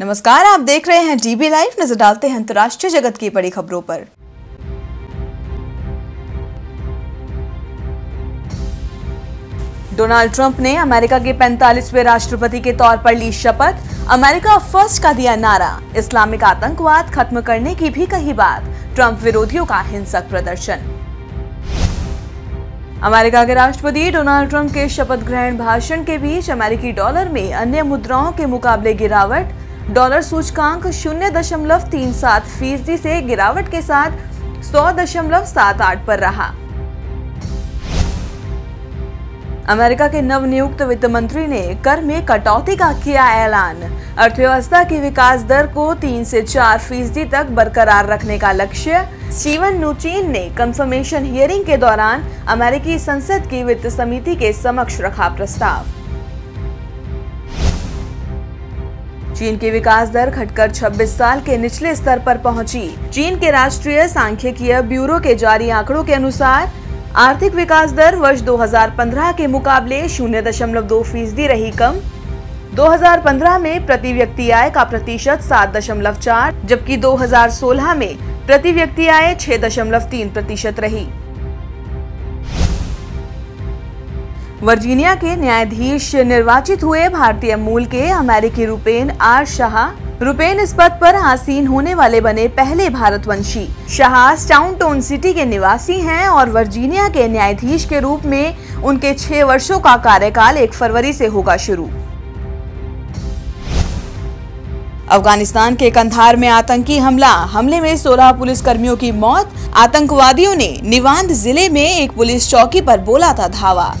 नमस्कार, आप देख रहे हैं डीबी लाइव नज़र डालते हैं अंतर्राष्ट्रीय जगत की बड़ी खबरों पर। डोनाल्ड ट्रंप ने अमेरिका के 45वें राष्ट्रपति के तौर पर ली शपथ। अमेरिका फ़र्स्ट का दिया नारा। इस्लामिक आतंकवाद खत्म करने की भी कही बात। ट्रंप विरोधियों का हिंसक प्रदर्शन। अमेरिका के राष्ट्रपति डोनाल्ड ट्रंप के शपथ ग्रहण भाषण के बीच अमेरिकी डॉलर में अन्य मुद्राओं के मुकाबले गिरावट। डॉलर सूचकांक शून्य दशमलव तीन सात फ़ीसदी से गिरावट के साथ सौ दशमलव सात आठ पर रहा। अमेरिका के नवनियुक्त वित्त मंत्री ने कर में कटौती का किया ऐलान। अर्थव्यवस्था की विकास दर को तीन से चार फ़ीसदी तक बरकरार रखने का लक्ष्य। स्टीवन नूचिन ने कंफर्मेशन हियरिंग के दौरान अमेरिकी संसद की वित्त समिति के समक्ष रखा प्रस्ताव। चीन की विकास दर घटकर 26 साल के निचले स्तर पर पहुँची। चीन के राष्ट्रीय सांख्यिकीय ब्यूरो के जारी आंकड़ों के अनुसार, आर्थिक विकास दर वर्ष 2015 के मुकाबले शून्य दशमलव दो फ़ीसदी रही कम। 2015 में प्रति व्यक्ति आय का प्रतिशत सात दशमलव चार, जबकि 2016 में प्रति व्यक्ति आय छह दशमलव तीन प्रतिशत रही। वर्जीनिया के न्यायाधीश निर्वाचित हुए भारतीय मूल के अमेरिकी रुपेन आर शाह। रुपेन इस पद पर आसीन होने वाले बने पहले भारतवंशी। शाह टाउन सिटी के निवासी हैं और वर्जीनिया के न्यायाधीश के रूप में उनके छह वर्षों का कार्यकाल एक फरवरी से होगा शुरू। अफ़गानिस्तान के कंधार में आतंकी हमला। हमले में 16 पुलिस कर्मियों की मौत। आतंकवादियों ने निवांद ज़िले में एक पुलिस चौकी पर बोला था धावा।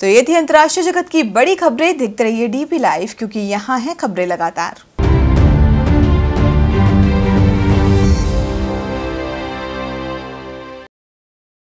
तो ये थी अंतर्राष्ट्रीय जगत की बड़ी खबरें। देखते रहिए डीपी लाइव, क्योंकि यहाँ है खबरें लगातार।